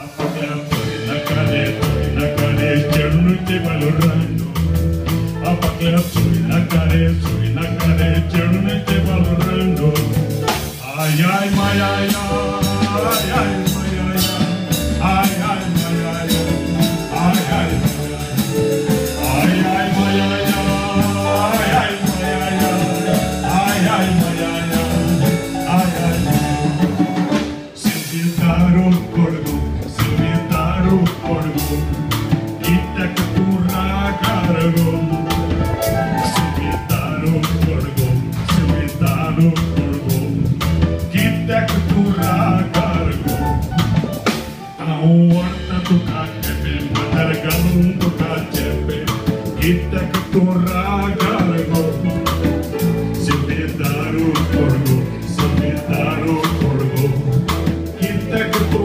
Apa que apoyen a Cares, apoyen a Cares, que no nos esté balorando. Apa que apoyen a Cares, apoyen a Cares, que no nos esté Ay ay ma ay ay ay ay. na tebe i tak tu ragalimo sebi daru porgo sebi daru porgo i tak tu